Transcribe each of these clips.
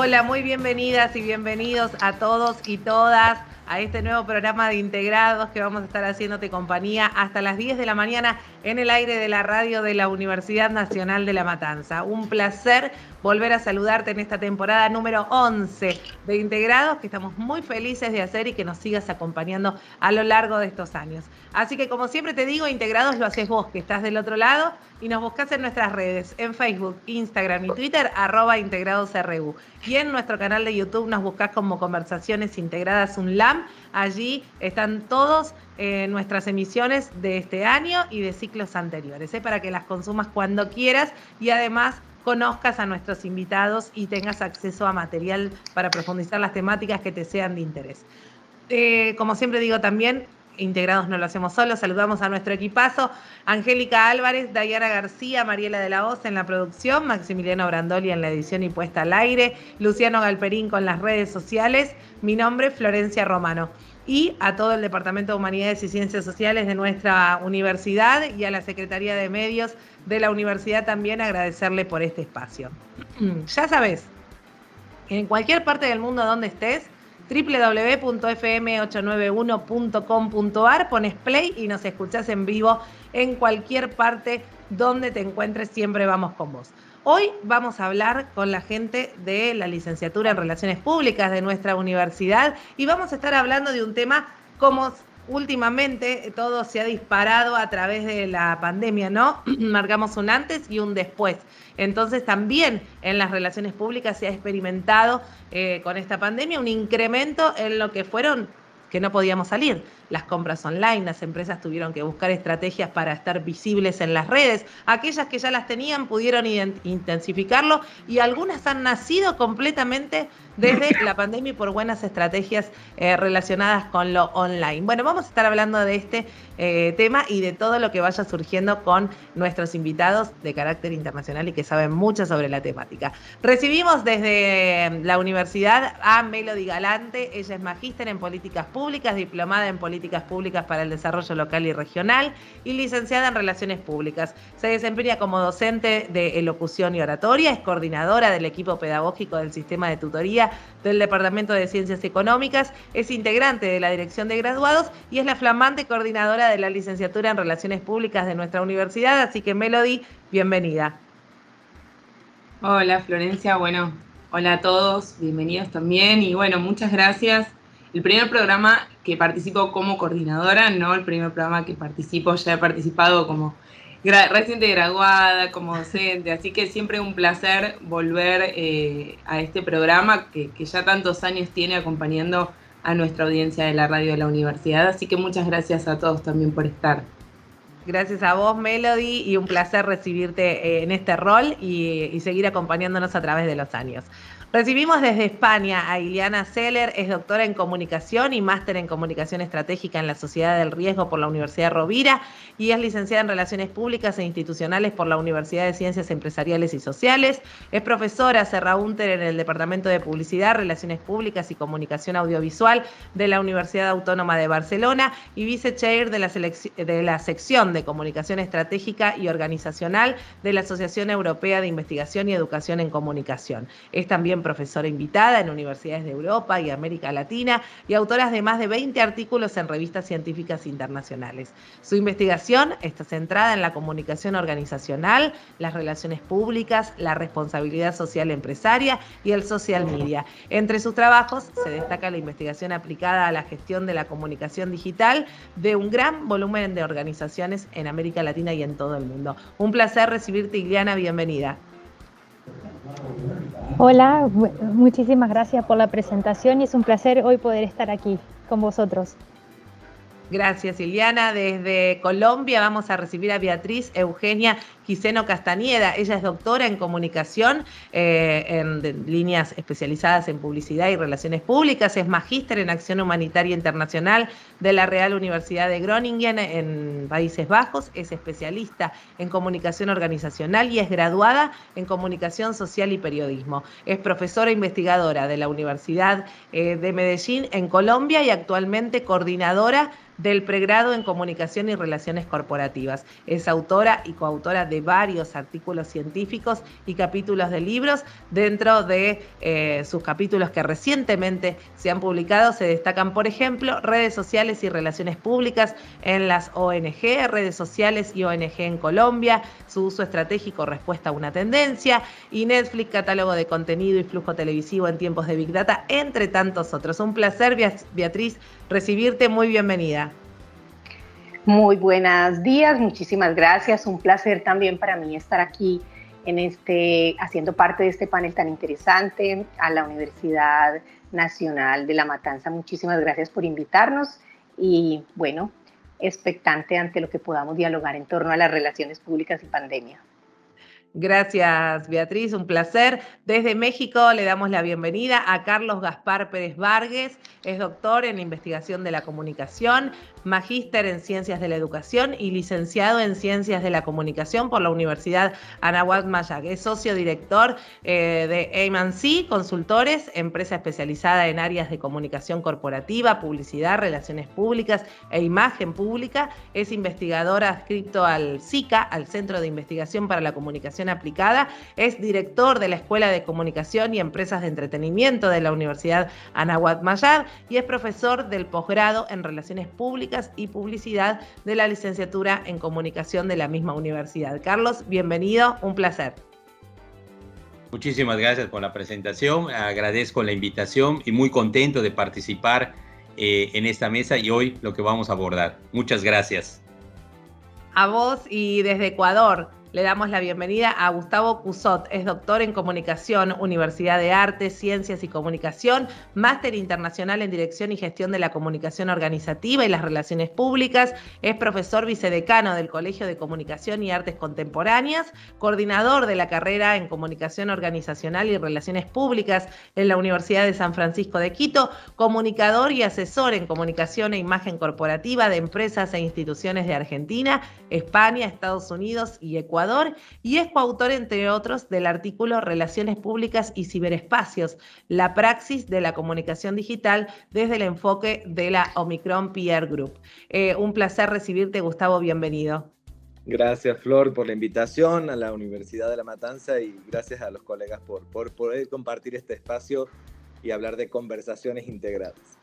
Hola, muy bienvenidas y bienvenidos a todos y todas a este nuevo programa de integrados que vamos a estar haciéndote compañía hasta las 10 de la mañana en el aire de la radio de la Universidad Nacional de La Matanza. Un placer volver a saludarte en esta temporada número 11 de Integrados, que estamos muy felices de hacer y que nos sigas acompañando a lo largo de estos años. Así que como siempre te digo, Integrados lo haces vos, que estás del otro lado, y nos buscas en nuestras redes, en Facebook, Instagram y Twitter, arroba IntegradosRU. Y en nuestro canal de YouTube nos buscas como Conversaciones Integradas UNLAM. Allí están todos eh, nuestras emisiones de este año y de ciclos anteriores, ¿eh? para que las consumas cuando quieras y además conozcas a nuestros invitados y tengas acceso a material para profundizar las temáticas que te sean de interés. Eh, como siempre digo también, integrados no lo hacemos solos, saludamos a nuestro equipazo, Angélica Álvarez, Dayana García, Mariela de la Voz en la producción, Maximiliano Brandoli en la edición y puesta al aire, Luciano Galperín con las redes sociales, mi nombre Florencia Romano y a todo el Departamento de Humanidades y Ciencias Sociales de nuestra universidad y a la Secretaría de Medios de la universidad también agradecerle por este espacio. ya sabes, en cualquier parte del mundo donde estés, www.fm891.com.ar, pones play y nos escuchás en vivo en cualquier parte donde te encuentres, siempre vamos con vos. Hoy vamos a hablar con la gente de la licenciatura en Relaciones Públicas de nuestra universidad y vamos a estar hablando de un tema como últimamente todo se ha disparado a través de la pandemia, ¿no? Marcamos un antes y un después. Entonces también en las relaciones públicas se ha experimentado eh, con esta pandemia un incremento en lo que fueron que no podíamos salir. Las compras online, las empresas tuvieron que buscar estrategias para estar visibles en las redes. Aquellas que ya las tenían pudieron intensificarlo y algunas han nacido completamente desde la pandemia y por buenas estrategias eh, relacionadas con lo online. Bueno, vamos a estar hablando de este eh, tema y de todo lo que vaya surgiendo con nuestros invitados de carácter internacional y que saben mucho sobre la temática. Recibimos desde la universidad a Melody Galante, ella es magíster en políticas públicas, diplomada en políticas públicas para el desarrollo local y regional y licenciada en relaciones públicas. Se desempeña como docente de elocución y oratoria, es coordinadora del equipo pedagógico del sistema de tutoría del Departamento de Ciencias Económicas, es integrante de la Dirección de Graduados y es la flamante coordinadora de la licenciatura en Relaciones Públicas de nuestra universidad. Así que Melody, bienvenida. Hola Florencia, bueno, hola a todos, bienvenidos también y bueno, muchas gracias. El primer programa que participo como coordinadora, no el primer programa que participo, ya he participado como reciente graduada, como docente, así que siempre un placer volver eh, a este programa que, ya tantos años tiene acompañando a nuestra audiencia de la radio de la universidad, así que muchas gracias a todos también por estar. Gracias a vos, Melody, y un placer recibirte eh, en este rol y seguir acompañándonos a través de los años. Recibimos desde España a Iliana Seller, es doctora en comunicación y máster en comunicación estratégica en la Sociedad del Riesgo por la Universidad Rovira y es licenciada en Relaciones Públicas e Institucionales por la Universidad de Ciencias Empresariales y Sociales. Es profesora Serra Unter en el Departamento de Publicidad, Relaciones Públicas y Comunicación Audiovisual de la Universidad Autónoma de Barcelona y vice-chair de, la de la sección de Comunicación Estratégica y Organizacional de la Asociación Europea de Investigación y Educación en Comunicación. Es también profesora invitada en universidades de Europa y América Latina y autoras de más de 20 artículos en revistas científicas internacionales. Su investigación está centrada en la comunicación organizacional, las relaciones públicas, la responsabilidad social empresaria y el social media. Entre sus trabajos se destaca la investigación aplicada a la gestión de la comunicación digital de un gran volumen de organizaciones en América Latina y en todo el mundo. Un placer recibirte, Iliana, bienvenida. Hola, muchísimas gracias por la presentación y es un placer hoy poder estar aquí con vosotros. Gracias, Iliana. Desde Colombia vamos a recibir a Beatriz Eugenia Giseno Castañeda. Ella es doctora en comunicación, eh, en líneas especializadas en publicidad y relaciones públicas. Es magíster en acción humanitaria internacional de la Real Universidad de Groningen en Países Bajos. Es especialista en comunicación organizacional y es graduada en comunicación social y periodismo. Es profesora investigadora de la Universidad eh, de Medellín en Colombia y actualmente coordinadora del pregrado en Comunicación y Relaciones Corporativas. Es autora y coautora de varios artículos científicos y capítulos de libros. Dentro de eh, sus capítulos que recientemente se han publicado se destacan, por ejemplo, redes sociales y relaciones públicas en las ONG, redes sociales y ONG en Colombia, su uso estratégico, respuesta a una tendencia, y Netflix, catálogo de contenido y flujo televisivo en tiempos de Big Data, entre tantos otros. Un placer, Beatriz, recibirte. Muy bienvenida. Muy buenos días, muchísimas gracias. Un placer también para mí estar aquí en este, haciendo parte de este panel tan interesante a la Universidad Nacional de La Matanza. Muchísimas gracias por invitarnos y bueno, expectante ante lo que podamos dialogar en torno a las relaciones públicas y pandemia. Gracias, Beatriz, un placer. Desde México le damos la bienvenida a Carlos Gaspar Pérez Vargas, es doctor en investigación de la comunicación, magíster en ciencias de la educación y licenciado en ciencias de la comunicación por la Universidad Anahuac Mayag. Es socio director eh, de AMC Consultores, empresa especializada en áreas de comunicación corporativa, publicidad, relaciones públicas e imagen pública. Es investigador adscrito al SICA, al Centro de Investigación para la Comunicación aplicada, es director de la Escuela de Comunicación y Empresas de Entretenimiento de la Universidad Anahuac Mayar y es profesor del posgrado en Relaciones Públicas y Publicidad de la licenciatura en Comunicación de la misma universidad. Carlos, bienvenido, un placer. Muchísimas gracias por la presentación, agradezco la invitación y muy contento de participar eh, en esta mesa y hoy lo que vamos a abordar. Muchas gracias. A vos y desde Ecuador, le damos la bienvenida a Gustavo Cusot, es doctor en comunicación, Universidad de Artes, Ciencias y Comunicación, máster internacional en Dirección y Gestión de la Comunicación Organizativa y las Relaciones Públicas, es profesor vicedecano del Colegio de Comunicación y Artes Contemporáneas, coordinador de la carrera en Comunicación Organizacional y Relaciones Públicas en la Universidad de San Francisco de Quito, comunicador y asesor en comunicación e imagen corporativa de empresas e instituciones de Argentina, España, Estados Unidos y Ecuador y es coautor, entre otros, del artículo Relaciones Públicas y Ciberespacios, la praxis de la comunicación digital desde el enfoque de la Omicron Peer Group. Eh, un placer recibirte, Gustavo, bienvenido. Gracias, Flor, por la invitación a la Universidad de La Matanza y gracias a los colegas por, por poder compartir este espacio y hablar de conversaciones integradas.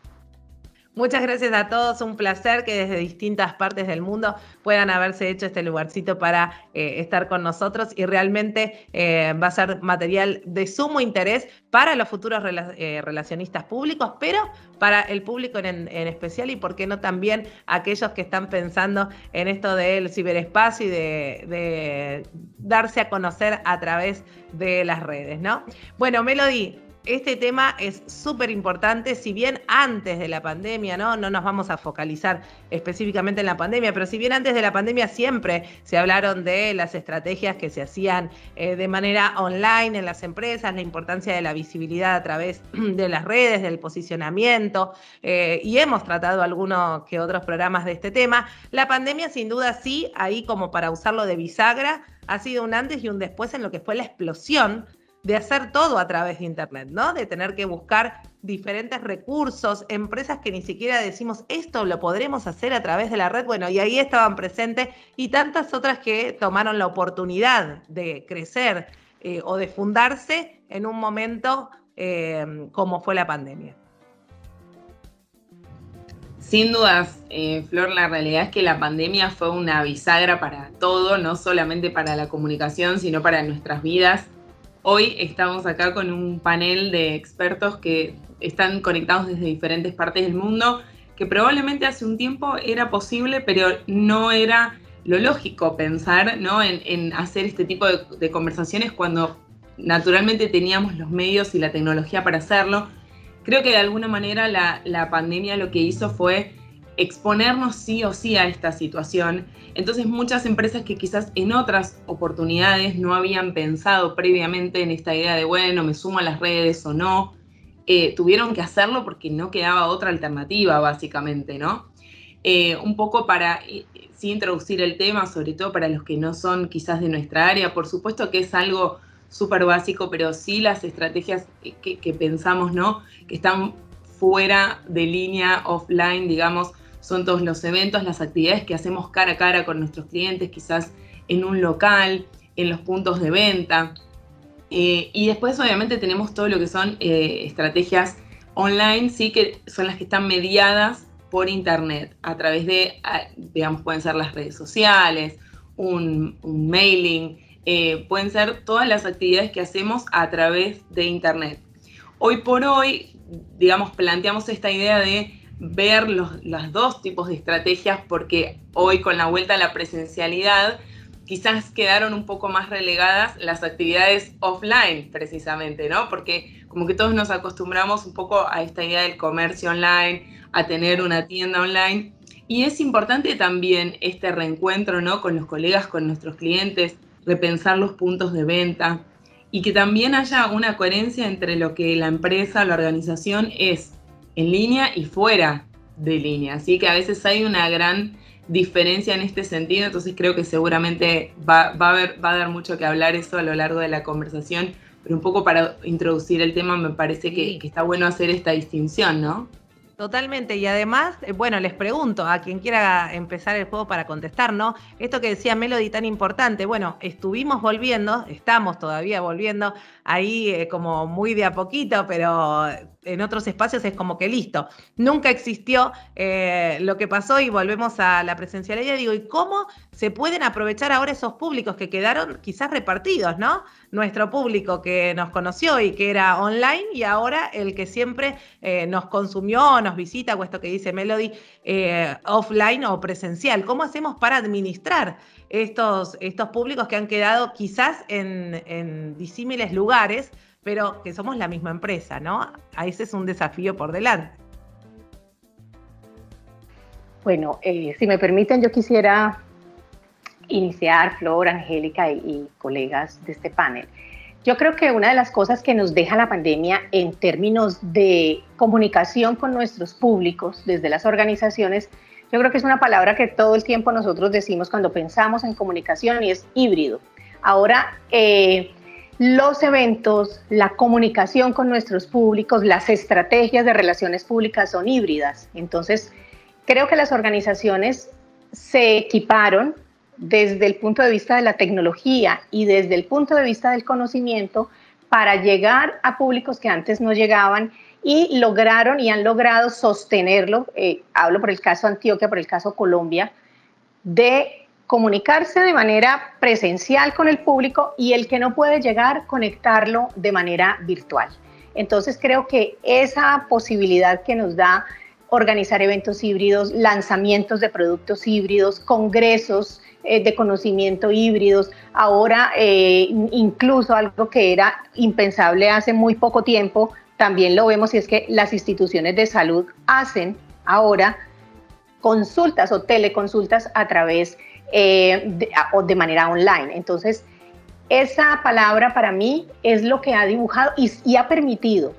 Muchas gracias a todos, un placer que desde distintas partes del mundo puedan haberse hecho este lugarcito para eh, estar con nosotros y realmente eh, va a ser material de sumo interés para los futuros eh, relacionistas públicos, pero para el público en, especial y por qué no también aquellos que están pensando en esto del ciberespacio y de, de darse a conocer a través de las redes, ¿no? Bueno, Melody, este tema es súper importante, si bien antes de la pandemia, ¿no? No nos vamos a focalizar específicamente en la pandemia, pero si bien antes de la pandemia siempre se hablaron de las estrategias que se hacían eh, de manera online en las empresas, la importancia de la visibilidad a través de las redes, del posicionamiento, eh, y hemos tratado algunos que otros programas de este tema, la pandemia sin duda sí, ahí como para usarlo de bisagra, ha sido un antes y un después en lo que fue la explosión de hacer todo a través de Internet, ¿no? De tener que buscar diferentes recursos, empresas que ni siquiera decimos esto lo podremos hacer a través de la red, bueno, y ahí estaban presentes y tantas otras que tomaron la oportunidad de crecer eh, o de fundarse en un momento eh, como fue la pandemia. Sin dudas, eh, Flor, la realidad es que la pandemia fue una bisagra para todo, no solamente para la comunicación, sino para nuestras vidas Hoy estamos acá con un panel de expertos que están conectados desde diferentes partes del mundo, que probablemente hace un tiempo era posible, pero no era lo lógico pensar ¿no? en, hacer este tipo de, conversaciones cuando naturalmente teníamos los medios y la tecnología para hacerlo. Creo que de alguna manera la, la pandemia lo que hizo fue exponernos sí o sí a esta situación. Entonces muchas empresas que quizás en otras oportunidades no habían pensado previamente en esta idea de, bueno, me sumo a las redes o no, eh, tuvieron que hacerlo porque no quedaba otra alternativa, básicamente, ¿no? Eh, un poco para eh, sí introducir el tema, sobre todo para los que no son quizás de nuestra área, por supuesto que es algo súper básico, pero sí las estrategias que, que pensamos, ¿no? Que están fuera de línea, offline, digamos, son todos los eventos, las actividades que hacemos cara a cara con nuestros clientes, quizás en un local, en los puntos de venta. Eh, y después obviamente tenemos todo lo que son eh, estrategias online, sí, que son las que están mediadas por internet, a través de, digamos, pueden ser las redes sociales, un, mailing, eh, pueden ser todas las actividades que hacemos a través de internet. Hoy por hoy, digamos, planteamos esta idea de ver los, los dos tipos de estrategias porque hoy con la vuelta a la presencialidad, quizás quedaron un poco más relegadas las actividades offline, precisamente, ¿no? Porque como que todos nos acostumbramos un poco a esta idea del comercio online, a tener una tienda online. Y es importante también este reencuentro, ¿no? Con los colegas, con nuestros clientes, repensar los puntos de venta y que también haya una coherencia entre lo que la empresa, la organización es en línea y fuera de línea. Así que a veces hay una gran diferencia en este sentido, entonces creo que seguramente va, a, haber, va a dar mucho que hablar eso a lo largo de la conversación, pero un poco para introducir el tema me parece que, que está bueno hacer esta distinción, ¿no? Totalmente, y además, eh, bueno, les pregunto a quien quiera empezar el juego para contestar, ¿no? Esto que decía Melody tan importante, bueno, estuvimos volviendo, estamos todavía volviendo, ahí eh, como muy de a poquito, pero en otros espacios es como que listo. Nunca existió eh, lo que pasó y volvemos a la presencialidad. Digo, ¿y cómo se pueden aprovechar ahora esos públicos que quedaron quizás repartidos, ¿no? Nuestro público que nos conoció y que era online y ahora el que siempre eh, nos consumió, nos visita, o esto que dice Melody, eh, offline o presencial. ¿Cómo hacemos para administrar estos, estos públicos que han quedado quizás en, en disímiles lugares? Pero que somos la misma empresa, ¿no? A ese es un desafío por delante. Bueno, eh, si me permiten, yo quisiera iniciar, Flor, Angélica y, colegas de este panel. Yo creo que una de las cosas que nos deja la pandemia en términos de comunicación con nuestros públicos desde las organizaciones, yo creo que es una palabra que todo el tiempo nosotros decimos cuando pensamos en comunicación y es híbrido. Ahora, eh, los eventos, la comunicación con nuestros públicos, las estrategias de relaciones públicas son híbridas. Entonces, creo que las organizaciones se equiparon desde el punto de vista de la tecnología y desde el punto de vista del conocimiento para llegar a públicos que antes no llegaban y lograron y han logrado sostenerlo, eh, hablo por el caso Antioquia, por el caso Colombia, de comunicarse de manera presencial con el público y el que no puede llegar, conectarlo de manera virtual. Entonces creo que esa posibilidad que nos da organizar eventos híbridos, lanzamientos de productos híbridos, congresos eh, de conocimiento híbridos, ahora eh, incluso algo que era impensable hace muy poco tiempo, también lo vemos y es que las instituciones de salud hacen ahora consultas o teleconsultas a través eh, de, de manera online. Entonces, esa palabra para mí es lo que ha dibujado y, ha permitido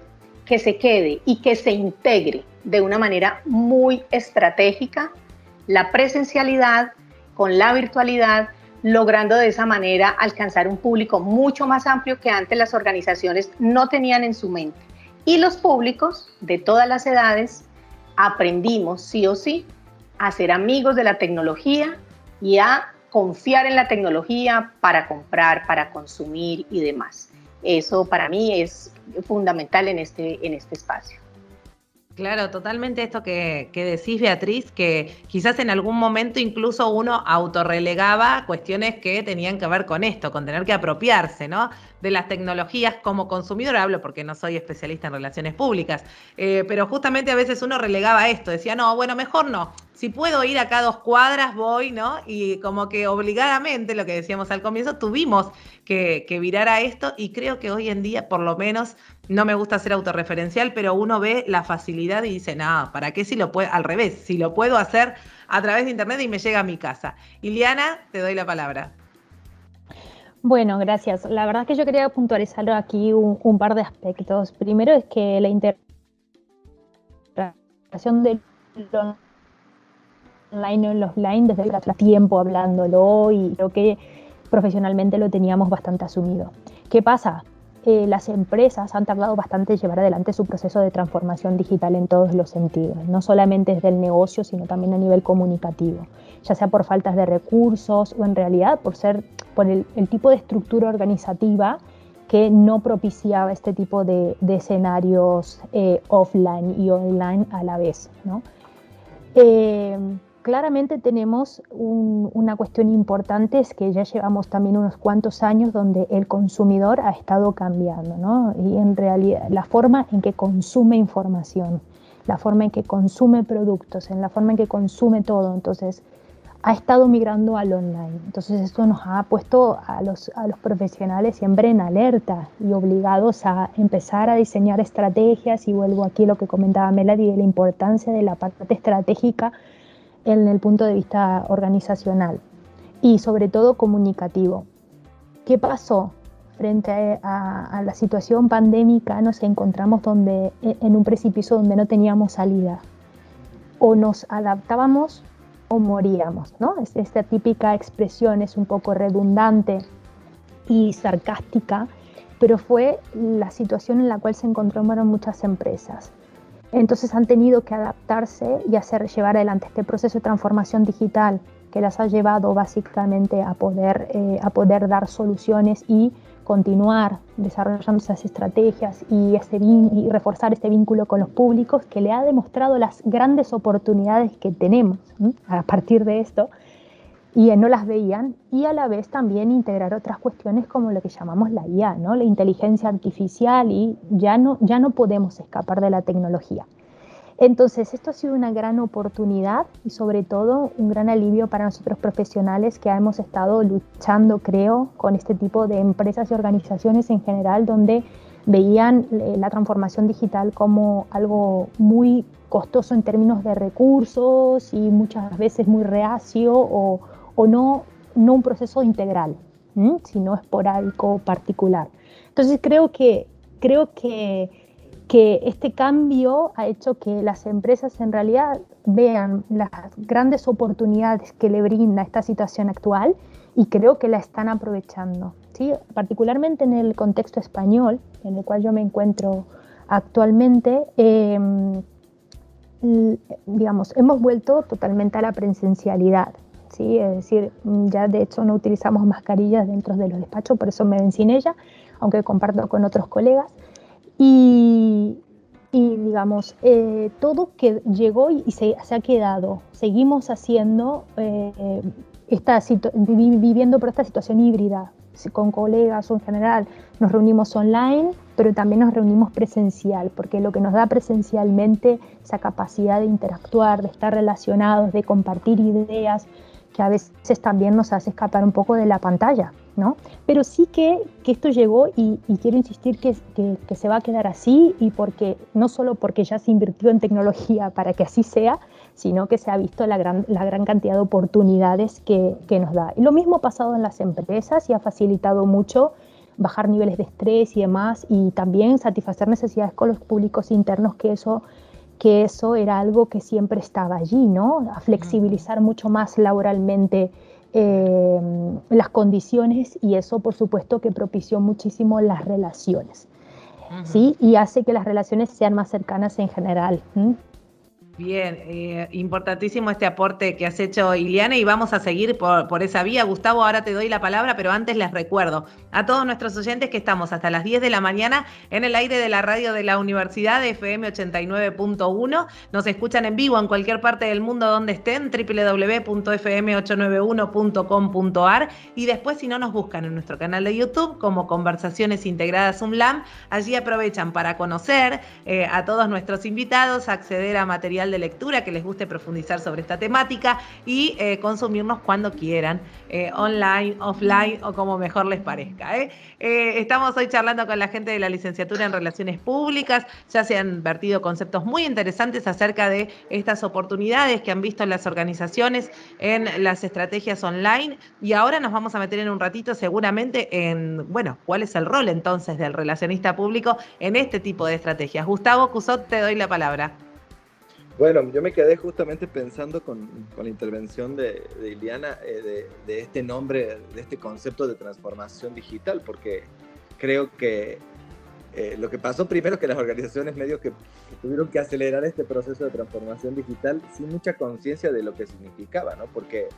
que se quede y que se integre de una manera muy estratégica la presencialidad con la virtualidad, logrando de esa manera alcanzar un público mucho más amplio que antes las organizaciones no tenían en su mente. Y los públicos de todas las edades aprendimos sí o sí a ser amigos de la tecnología, y a confiar en la tecnología para comprar, para consumir y demás. Eso para mí es fundamental en este, en este espacio. Claro, totalmente esto que, que, decís, Beatriz, que quizás en algún momento incluso uno autorrelegaba cuestiones que tenían que ver con esto, con tener que apropiarse, ¿no? De las tecnologías como consumidor, hablo porque no soy especialista en relaciones públicas, eh, pero justamente a veces uno relegaba esto, decía, no, bueno, mejor no, si puedo ir acá dos cuadras, voy, ¿no? Y como que obligadamente, lo que decíamos al comienzo, tuvimos que, virar a esto y creo que hoy en día, por lo menos, no me gusta ser autorreferencial, pero uno ve la facilidad y dice, no, ¿para qué si lo puedo? Al revés, si lo puedo hacer a través de internet y me llega a mi casa. Iliana, te doy la palabra. Bueno, gracias. La verdad es que yo quería puntualizar aquí un, par de aspectos. Primero es que la integración de online en los offline desde hace tiempo hablándolo y creo que profesionalmente lo teníamos bastante asumido. ¿Qué pasa? Eh, las empresas han tardado bastante en llevar adelante su proceso de transformación digital en todos los sentidos, no solamente desde el negocio, sino también a nivel comunicativo, ya sea por faltas de recursos o en realidad por, ser, por el, tipo de estructura organizativa que no propiciaba este tipo de, escenarios eh, offline y online a la vez. ¿no? Eh, claramente tenemos una cuestión importante, es que ya llevamos también unos cuantos años donde el consumidor ha estado cambiando, ¿no? Y en realidad la forma en que consume información, la forma en que consume productos, en la forma en que consume todo, entonces ha estado migrando al online. Entonces esto nos ha puesto a los, a los profesionales siempre en alerta y obligados a empezar a diseñar estrategias y vuelvo aquí a lo que comentaba Melody de la importancia de la parte estratégica en el punto de vista organizacional y sobre todo comunicativo. ¿Qué pasó? Frente a, la situación pandémica nos encontramos donde, e, en un precipicio donde no teníamos salida. O nos adaptábamos o moríamos. ¿no? Esta típica expresión es un poco redundante y sarcástica, pero fue la situación en la cual se encontraron muchas empresas. Entonces han tenido que adaptarse y hacer llevar adelante este proceso de transformación digital que las ha llevado básicamente a poder, eh, a poder dar soluciones y continuar desarrollando esas estrategias y, este, y reforzar este vínculo con los públicos que le ha demostrado las grandes oportunidades que tenemos a partir de esto y no las veían y a la vez también integrar otras cuestiones como lo que llamamos la IA, ¿no? la inteligencia artificial y ya no, ya no podemos escapar de la tecnología. Entonces, esto ha sido una gran oportunidad y sobre todo un gran alivio para nosotros profesionales que hemos estado luchando, creo, con este tipo de empresas y organizaciones en general donde veían eh, la transformación digital como algo muy costoso en términos de recursos y muchas veces muy reacio o, o no, no un proceso integral, sino esporádico, particular. Entonces creo que, creo que, que este cambio ha hecho que las empresas en realidad vean las grandes oportunidades que le brinda esta situación actual y creo que la están aprovechando. ¿sí? Particularmente en el contexto español, en el cual yo me encuentro actualmente, em, digamos, hemos vuelto totalmente a la presencialidad. ¿Sí? Es decir, ya de hecho no utilizamos mascarillas dentro de los despachos, por eso me ven sin ella, aunque comparto con otros colegas. Y, y digamos, eh, todo que llegó y se, se, ha quedado. Seguimos haciendo, eh, esta viviendo por esta situación híbrida con colegas o en general. Nos reunimos online, pero también nos reunimos presencial, porque lo que nos da presencialmente esa capacidad de interactuar, de estar relacionados, de compartir ideas, que a veces también nos hace escapar un poco de la pantalla, ¿no? Pero sí que, que esto llegó y, quiero insistir que, que, se va a quedar así y porque no solo porque ya se invirtió en tecnología para que así sea, sino que se ha visto la gran, la gran cantidad de oportunidades que, que nos da. Y lo mismo ha pasado en las empresas y ha facilitado mucho bajar niveles de estrés y demás y también satisfacer necesidades con los públicos internos que eso que eso era algo que siempre estaba allí, ¿no? A flexibilizar mucho más laboralmente eh, las condiciones y eso, por supuesto, que propició muchísimo las relaciones, ¿sí? Y hace que las relaciones sean más cercanas en general. Bien, eh, importantísimo este aporte que has hecho, Iliana, y vamos a seguir por, por, esa vía. Gustavo, ahora te doy la palabra, pero antes les recuerdo a todos nuestros oyentes que estamos hasta las 10 de la mañana en el aire de la radio de la Universidad de FM 89.1. Nos escuchan en vivo en cualquier parte del mundo donde estén, www.fm891.com.ar y después si no nos buscan en nuestro canal de YouTube como Conversaciones Integradas UNLAM, allí aprovechan para conocer eh, a todos nuestros invitados, acceder a material de lectura que les guste profundizar sobre esta temática y eh, consumirnos cuando quieran, eh, online, offline o como mejor les parezca. ¿eh? estamos hoy charlando con la gente de la licenciatura en Relaciones Públicas, ya se han vertido conceptos muy interesantes acerca de estas oportunidades que han visto las organizaciones en las estrategias online y ahora nos vamos a meter en un ratito seguramente en, bueno, cuál es el rol entonces del relacionista público en este tipo de estrategias. Gustavo Cusot, te doy la palabra. Bueno, yo me quedé justamente pensando con, con la intervención de, de Iliana eh, de, este nombre, de este concepto de transformación digital, porque creo que eh, lo que pasó primero es que las organizaciones medios que, tuvieron que acelerar este proceso de transformación digital sin mucha conciencia de lo que significaba, ¿no? Porque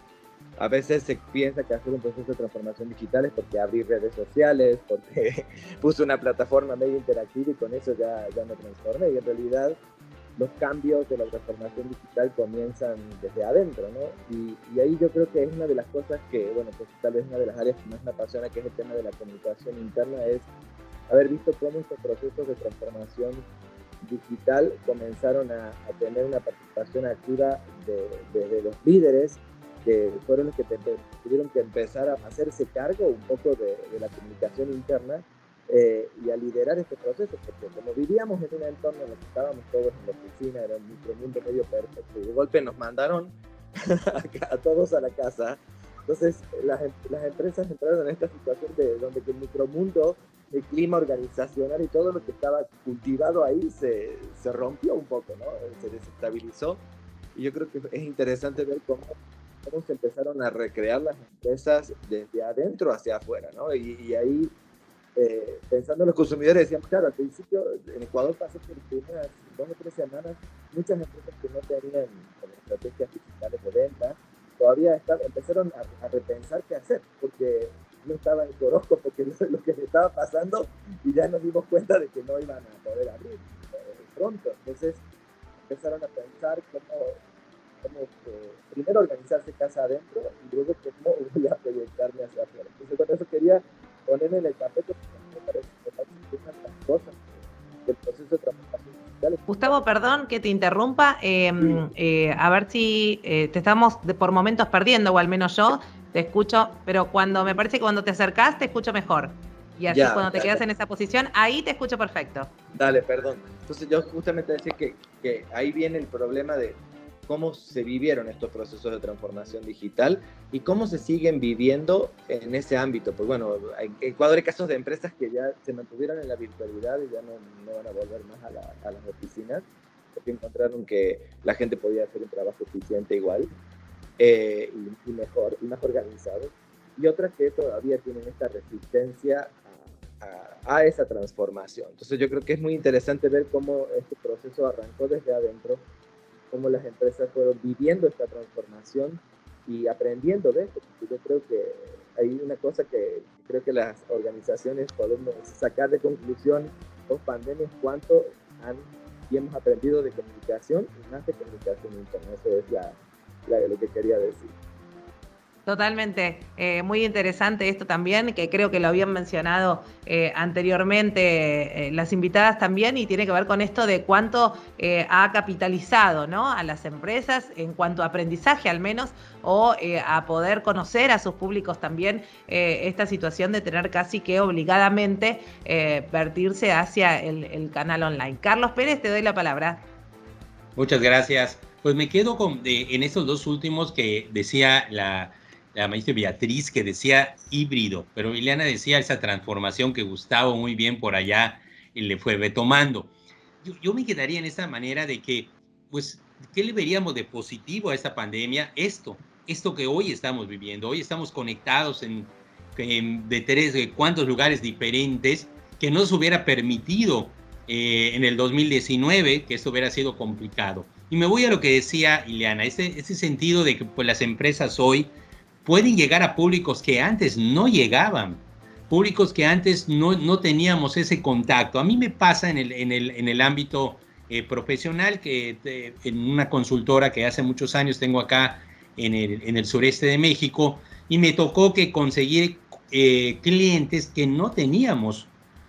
a veces se piensa que hacer un proceso de transformación digital es porque abrí redes sociales, porque puse una plataforma medio interactiva y con eso ya, ya me transformé. Y en realidad los cambios de la transformación digital comienzan desde adentro, ¿no? Y, ahí yo creo que es una de las cosas que, bueno, pues tal vez una de las áreas que más me apasiona, que es el tema de la comunicación interna, es haber visto cómo estos procesos de transformación digital comenzaron a, tener una participación activa de, los líderes que fueron los que tuvieron que empezar a hacerse cargo un poco de, la comunicación interna eh, y a liderar este proceso, porque como vivíamos en un entorno en el que estábamos todos en la oficina, era un micromundo medio perfecto, y de golpe nos mandaron a, todos a la casa, entonces las, las, empresas entraron en esta situación de donde que el micromundo el clima organizacional y todo lo que estaba cultivado ahí se, se rompió un poco, ¿no? Se desestabilizó. Y yo creo que es interesante ver cómo, cómo se empezaron a recrear las empresas desde adentro hacia afuera, ¿no? Y, ahí, eh, pensando en los consumidores, decíamos, claro, al principio en Ecuador pasó por primeras dos o tres semanas, muchas empresas que no tenían estrategias digitales de venta, todavía empezaron a, a repensar qué hacer, porque no estaba en el porque es lo que le estaba pasando y ya nos dimos cuenta de que no iban a poder abrir eh, pronto. Entonces empezaron a pensar cómo, cómo eh, primero organizarse casa adentro y luego cómo voy a proyectarme hacia afuera. Entonces con eso quería ponerme en el tapete porque me parece, me parece que tantas cosas del proceso de transformación digital. Gustavo, perdón que te interrumpa. Em, eh, a ver si te estamos por momentos perdiendo, o al menos yo. Te escucho, pero cuando me parece que cuando te acercás te escucho mejor. Y así cuando te quedas en esa posición, ahí te escucho perfecto. Dale, perdón. Entonces yo justamente decía que, que ahí viene el problema de cómo se vivieron estos procesos de transformación digital y cómo se siguen viviendo en ese ámbito. Pues bueno, en Ecuador hay casos de empresas que ya se mantuvieron en la virtualidad y ya no, no van a volver más a, a, las oficinas porque encontraron que la gente podía hacer un trabajo eficiente igual. Eh, y, mejor, y más organizados, y otras que todavía tienen esta resistencia a, a, esa transformación. Entonces yo creo que es muy interesante ver cómo este proceso arrancó desde adentro, cómo las empresas fueron viviendo esta transformación y aprendiendo de esto. Yo creo que hay una cosa que creo que las organizaciones podemos sacar de conclusión post pandemia cuánto han y hemos aprendido de comunicación y más de comunicación interna. Eso es la, lo que quería decir. Totalmente, eh, muy interesante esto también, que creo que lo habían mencionado eh, anteriormente eh, las invitadas también, y tiene que ver con esto de cuánto ha capitalizado ¿no? a las empresas en cuanto a aprendizaje al menos, o a poder conocer a sus públicos también esta situación de tener casi que obligadamente vertirse hacia el canal online. Carlos Pérez, te doy la palabra. Muchas gracias. Pues me quedo con, en estos dos últimos que decía la, la maestra Beatriz, que decía híbrido, pero Ileana decía esa transformación que Gustavo muy bien por allá le fue retomando. Yo, yo me quedaría en esa manera de que, pues, ¿qué le veríamos de positivo a esta pandemia? Esto, esto que hoy estamos viviendo. Hoy estamos conectados en, de tres, de cuántos lugares diferentes que no se hubiera permitido eh, en el 2019, que esto hubiera sido complicado. Y me voy a lo que decía Ileana, ese, ese sentido de que pues, las empresas hoy pueden llegar a públicos que antes no llegaban, públicos que antes no, no teníamos ese contacto. A mí me pasa en el, en el, en el ámbito eh, profesional, que en una consultora que hace muchos años tengo acá en el, en el sureste de México, y me tocó que conseguir eh, clientes que no teníamos,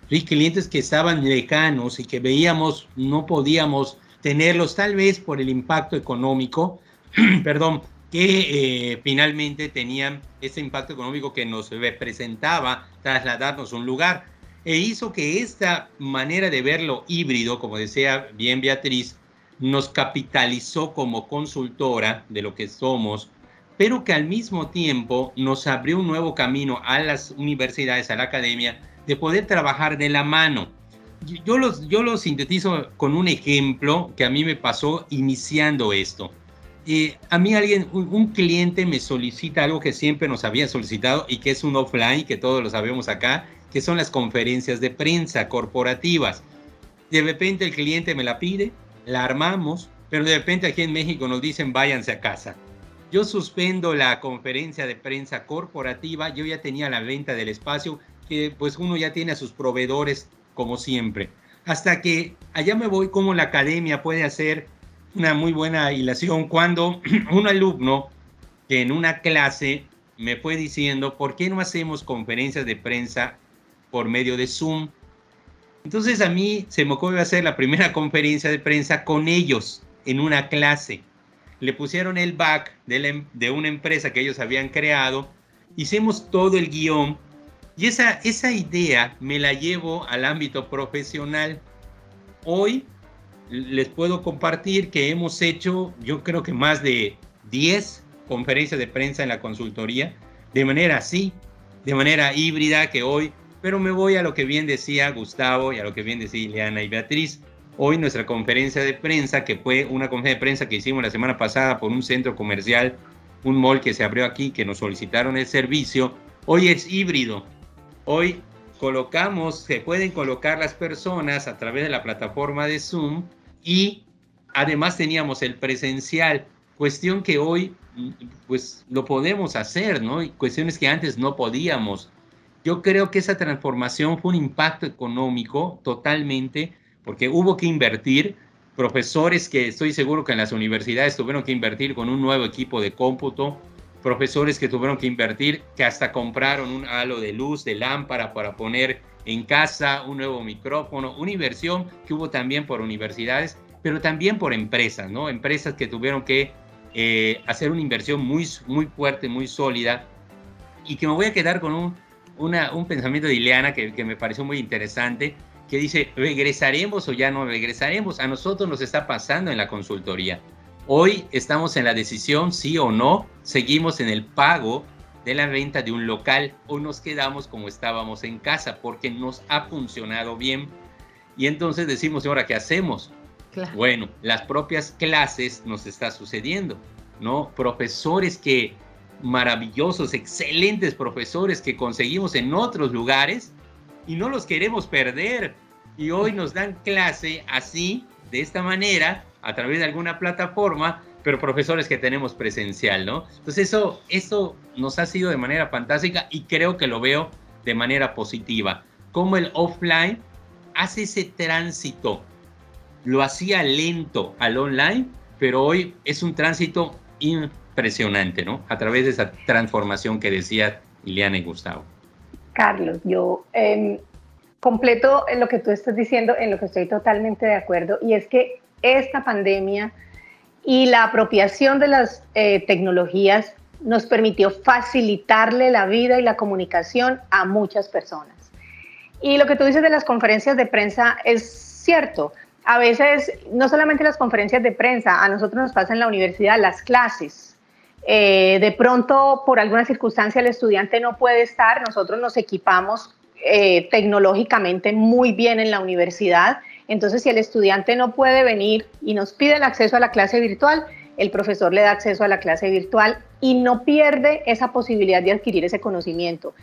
clientes que estaban lejanos y que veíamos no podíamos tenerlos tal vez por el impacto económico, perdón, que eh, finalmente tenían ese impacto económico que nos representaba trasladarnos a un lugar e hizo que esta manera de verlo híbrido, como decía bien Beatriz, nos capitalizó como consultora de lo que somos, pero que al mismo tiempo nos abrió un nuevo camino a las universidades, a la academia, de poder trabajar de la mano yo los, yo lo sintetizo con un ejemplo que a mí me pasó iniciando esto. Eh, a mí alguien, un, cliente me solicita algo que siempre nos había solicitado y que es un offline, que todos lo sabemos acá, que son las conferencias de prensa corporativas. De repente el cliente me la pide, la armamos, pero de repente aquí en México nos dicen váyanse a casa. Yo suspendo la conferencia de prensa corporativa, yo ya tenía la venta del espacio, que pues uno ya tiene a sus proveedores como siempre. Hasta que allá me voy como la academia puede hacer una muy buena hilación cuando un alumno que en una clase me fue diciendo, ¿por qué no hacemos conferencias de prensa por medio de Zoom? Entonces a mí se me ocurrió hacer la primera conferencia de prensa con ellos en una clase. Le pusieron el back de, em, de una empresa que ellos habían creado, hicimos todo el guion y esa, esa idea me la llevo al ámbito profesional. Hoy les puedo compartir que hemos hecho, yo creo que más de 10 conferencias de prensa en la consultoría, de manera así, de manera híbrida que hoy, pero me voy a lo que bien decía Gustavo y a lo que bien decía Ileana y Beatriz. Hoy nuestra conferencia de prensa, que fue una conferencia de prensa que hicimos la semana pasada por un centro comercial, un mall que se abrió aquí, que nos solicitaron el servicio, hoy es híbrido. Hoy colocamos, se pueden colocar las personas a través de la plataforma de Zoom y además teníamos el presencial, cuestión que hoy pues lo podemos hacer, ¿no? Y cuestiones que antes no podíamos. Yo creo que esa transformación fue un impacto económico totalmente, porque hubo que invertir, profesores que estoy seguro que en las universidades tuvieron que invertir con un nuevo equipo de cómputo, profesores que tuvieron que invertir, que hasta compraron un halo de luz, de lámpara para poner en casa, un nuevo micrófono, una inversión que hubo también por universidades, pero también por empresas, ¿no? Empresas que tuvieron que eh, hacer una inversión muy, muy fuerte, muy sólida, y que me voy a quedar con un, un pensamiento de Ileana que, que me pareció muy interesante, que dice, ¿regresaremos o ya no regresaremos? A nosotros nos está pasando en la consultoría. Hoy estamos en la decisión, sí o no, seguimos en el pago de la venta de un local o nos quedamos como estábamos en casa porque nos ha funcionado bien. Y entonces decimos, ahora qué hacemos? Bueno, las propias clases nos está sucediendo, ¿no? Profesores que maravillosos, excelentes profesores que conseguimos en otros lugares y no los queremos perder. Y hoy nos dan clase así, de esta manera, a través de alguna plataforma, pero profesores que tenemos presencial, ¿no? Entonces eso, eso nos ha sido de manera fantástica y creo que lo veo de manera positiva. Como el offline hace ese tránsito, lo hacía lento al online, pero hoy es un tránsito impresionante, ¿no? A través de esa transformación que decía Ileana y Gustavo. Carlos, yo eh, completo lo que tú estás diciendo, en lo que estoy totalmente de acuerdo, y es que esta pandemia y la apropiación de las eh, tecnologías nos permitió facilitarle la vida y la comunicación a muchas personas. Y lo que tú dices de las conferencias de prensa es cierto. A veces, no solamente las conferencias de prensa, a nosotros nos pasa en la universidad las clases. Eh, de pronto, por alguna circunstancia, el estudiante no puede estar, nosotros nos equipamos eh, tecnológicamente muy bien en la universidad entonces, si el estudiante no puede venir y nos pide el acceso a la clase virtual, el profesor le da acceso a la clase virtual y no pierde esa posibilidad de adquirir ese conocimiento.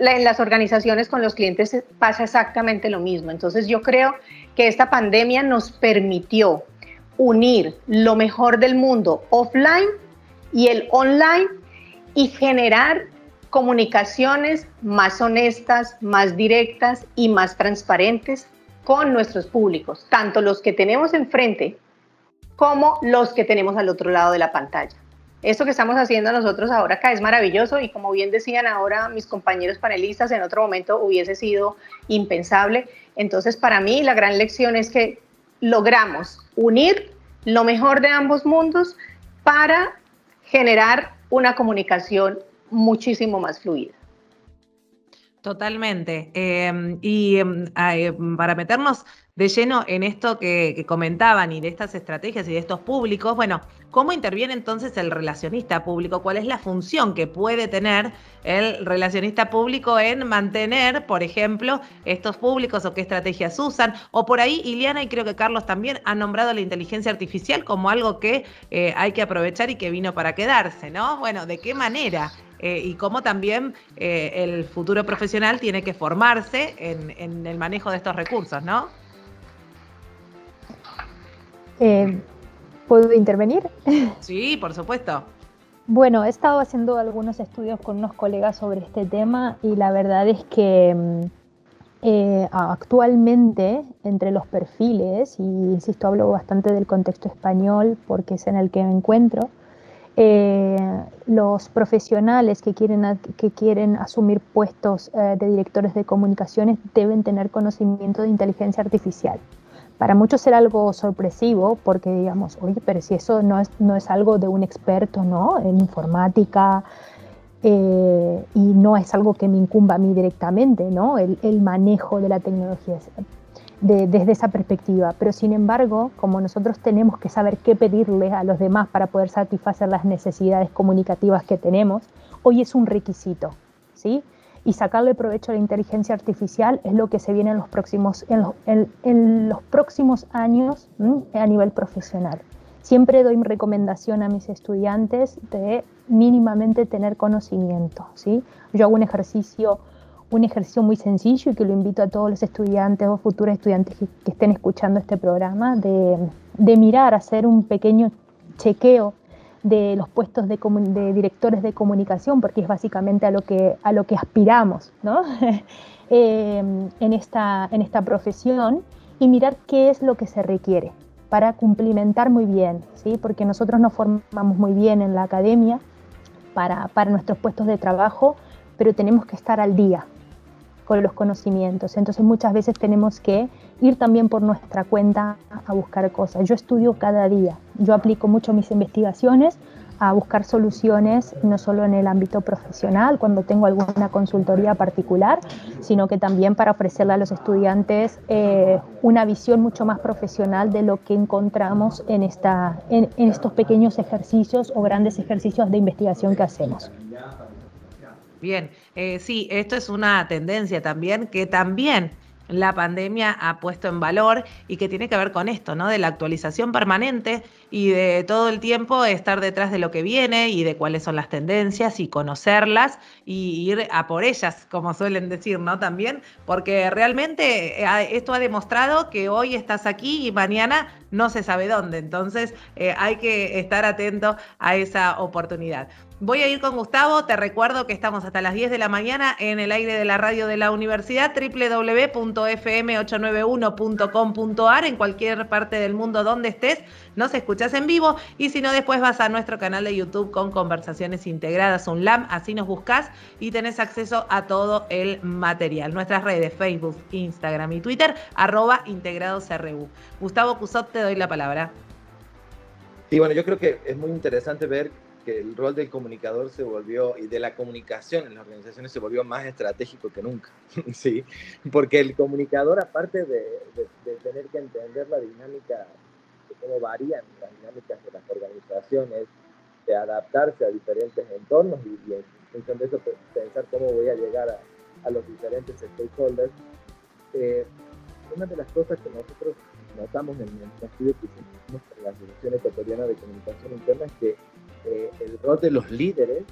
En las organizaciones con los clientes pasa exactamente lo mismo. Entonces, yo creo que esta pandemia nos permitió unir lo mejor del mundo offline y el online y generar comunicaciones más honestas, más directas y más transparentes con nuestros públicos, tanto los que tenemos enfrente como los que tenemos al otro lado de la pantalla. Esto que estamos haciendo nosotros ahora acá es maravilloso y como bien decían ahora mis compañeros panelistas, en otro momento hubiese sido impensable. Entonces, para mí la gran lección es que logramos unir lo mejor de ambos mundos para generar una comunicación muchísimo más fluida. Totalmente. Em, y em, em, para meternos de lleno en esto que, comentaban y de estas estrategias y de estos públicos, bueno, ¿cómo interviene entonces el relacionista público? ¿Cuál es la función que puede tener el relacionista público en mantener, por ejemplo, estos públicos o qué estrategias usan? O por ahí, Iliana y creo que Carlos también han nombrado la inteligencia artificial como algo que eh, hay que aprovechar y que vino para quedarse, ¿no? Bueno, ¿de qué manera? Eh, y cómo también eh, el futuro profesional tiene que formarse en, en, el manejo de estos recursos, ¿no? ¿Puedo intervenir? Sí, por supuesto. Bueno, he estado haciendo algunos estudios con unos colegas sobre este tema y la verdad es que mm, eh, actualmente entre los perfiles, y insisto, hablo bastante del contexto español porque es en el que me encuentro, eh, los profesionales que quieren, que quieren asumir puestos eh, de directores de comunicaciones deben tener conocimiento de inteligencia artificial. Para muchos será algo sorpresivo porque digamos, oye, pero si eso no es, no es algo de un experto ¿no? en informática eh, y no es algo que me incumba a mí directamente, ¿no? el, el manejo de la tecnología de, desde esa perspectiva. Pero sin embargo, como nosotros tenemos que saber qué pedirle a los demás para poder satisfacer las necesidades comunicativas que tenemos, hoy es un requisito. ¿sí? y sacarle provecho a la inteligencia artificial es lo que se viene en los próximos, en los, próximos años a nivel profesional. Siempre doy recomendación a mis estudiantes de mínimamente tener conocimiento. ¿sí? Yo hago un ejercicio, un ejercicio muy sencillo y que lo invito a todos los estudiantes o futuros estudiantes que, estén escuchando este programa, de, de mirar, hacer un pequeño chequeo de los puestos de, directores de comunicación, porque es básicamente a lo que, aspiramos ¿no? Eh, en, esta, en esta profesión, y mirar qué es lo que se requiere para cumplimentar muy bien, ¿sí? porque nosotros nos formamos muy bien en la academia para, para nuestros puestos de trabajo, pero tenemos que estar al día los conocimientos. Entonces muchas veces tenemos que ir también por nuestra cuenta a buscar cosas. Yo estudio cada día, yo aplico mucho mis investigaciones a buscar soluciones no solo en el ámbito profesional, cuando tengo alguna consultoría particular, sino que también para ofrecerle a los estudiantes eh, una visión mucho más profesional de lo que encontramos en, esta, en estos pequeños ejercicios o grandes ejercicios de investigación que hacemos. Bien, eh, sí, esto es una tendencia también que también la pandemia ha puesto en valor y que tiene que ver con esto, ¿no? De la actualización permanente y de todo el tiempo estar detrás de lo que viene y de cuáles son las tendencias y conocerlas y ir a por ellas, como suelen decir, ¿no? También, porque realmente eh, esto ha demostrado que hoy estás aquí y mañana no se sabe dónde. Entonces eh, hay que estar atento a esa oportunidad. Voy a ir con Gustavo. Te recuerdo que estamos hasta las 10 de la mañana en el aire de la radio de la universidad, www.fm891.com.ar, en cualquier parte del mundo donde estés. Nos escuchas en vivo y si no, después vas a nuestro canal de YouTube con conversaciones integradas, un LAM. Así nos buscas y tenés acceso a todo el material. Nuestras redes, Facebook, Instagram y Twitter, arroba integrados.ru. Gustavo Cusot, te doy la palabra. Sí, bueno, yo creo que es muy interesante ver el rol del comunicador se volvió, y de la comunicación en las organizaciones se volvió más estratégico que nunca, ¿sí? Porque el comunicador, aparte de, tener que entender la dinámica, de cómo varían las dinámicas de las organizaciones, de adaptarse a diferentes entornos y, en función de eso pensar cómo voy a llegar a, los diferentes stakeholders, eh, una de las cosas que nosotros notamos en el estudio que hicimos en la Asociación Ecuatoriana de Comunicación Interna es que el rol de los líderes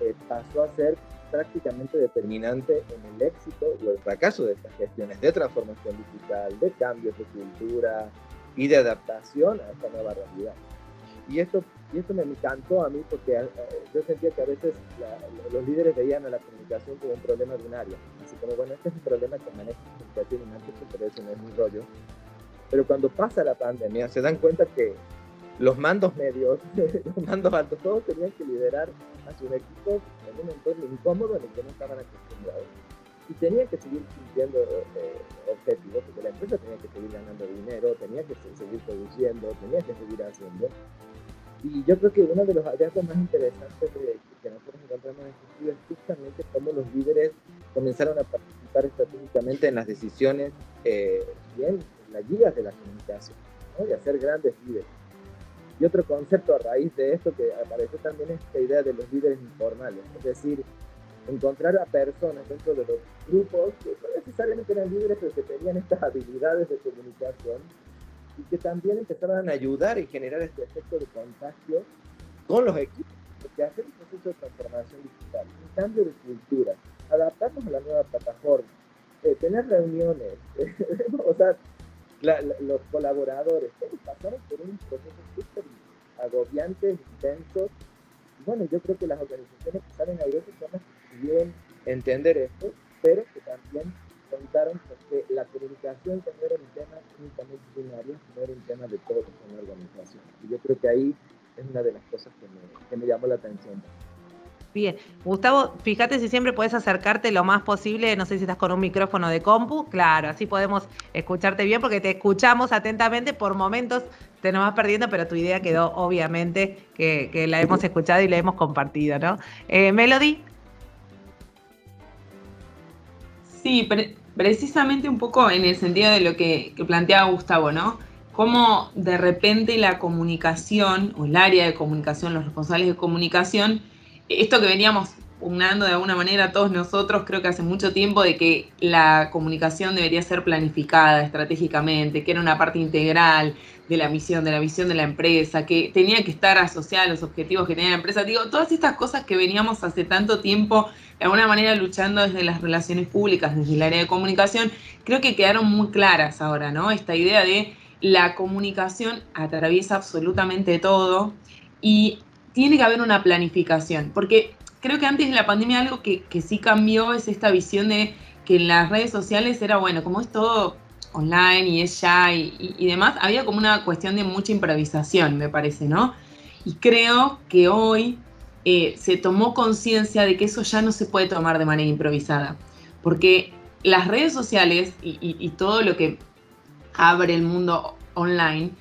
eh, pasó a ser prácticamente determinante en el éxito o el fracaso de estas gestiones de transformación digital, de cambios de cultura y de adaptación a esta nueva realidad. Y esto, y esto me encantó a mí porque eh, yo sentía que a veces los líderes veían a la comunicación como un problema de un área. Así como, bueno, este es un problema que maneja comunicación y marketing, pero eso no es mi rollo. Pero cuando pasa la pandemia se dan cuenta que los mandos medios, los mandos altos, todos tenían que liderar a sus equipos en un entorno incómodo en el que no estaban acostumbrados. Y tenían que seguir cumpliendo eh, objetivos, porque la empresa tenía que seguir ganando dinero, tenía que seguir produciendo, tenía que seguir haciendo. Y yo creo que uno de los hallazgos más interesantes que nosotros encontramos en este estudio es justamente cómo los líderes comenzaron a participar estratégicamente en las decisiones eh, y en las guías de la comunicación, ¿no? y hacer grandes líderes. Y otro concepto a raíz de esto que apareció también es esta idea de los líderes informales, es decir, encontrar a personas dentro de los grupos que no necesariamente eran líderes, pero que tenían estas habilidades de comunicación y que también empezaban a ayudar y generar este efecto de contagio con los equipos. porque hacer un proceso de transformación digital, un cambio de cultura, adaptarnos a la nueva plataforma, eh, tener reuniones, o sea, los colaboradores, pasaron por un proceso súper agobiante, intenso. Bueno, yo creo que las organizaciones que salen veces son las que pudieron entender esto, pero que también contaron que la comunicación no era un tema únicamente binario, sino era un tema de todos en la organización. Y yo creo que ahí es una de las cosas que me, que me llamó la atención. Bien, Gustavo, fíjate si siempre puedes acercarte lo más posible, no sé si estás con un micrófono de compu, claro, así podemos escucharte bien porque te escuchamos atentamente, por momentos te nos vas perdiendo, pero tu idea quedó obviamente que, la hemos escuchado y la hemos compartido, ¿no? Eh, Melody. Sí, precisamente un poco en el sentido de lo que, que planteaba Gustavo, ¿no? Cómo de repente la comunicación o el área de comunicación, los responsables de comunicación, esto que veníamos pugnando de alguna manera todos nosotros, creo que hace mucho tiempo, de que la comunicación debería ser planificada estratégicamente, que era una parte integral de la misión, de la visión de la empresa, que tenía que estar asociada a los objetivos que tenía la empresa. Digo, todas estas cosas que veníamos hace tanto tiempo, de alguna manera luchando desde las relaciones públicas, desde el área de comunicación, creo que quedaron muy claras ahora, ¿no? Esta idea de la comunicación atraviesa absolutamente todo y tiene que haber una planificación, porque creo que antes de la pandemia algo que, sí cambió es esta visión de que en las redes sociales era, bueno, como es todo online y es ya y, demás, había como una cuestión de mucha improvisación, me parece, ¿no? Y creo que hoy eh, se tomó conciencia de que eso ya no se puede tomar de manera improvisada, porque las redes sociales y todo lo que abre el mundo online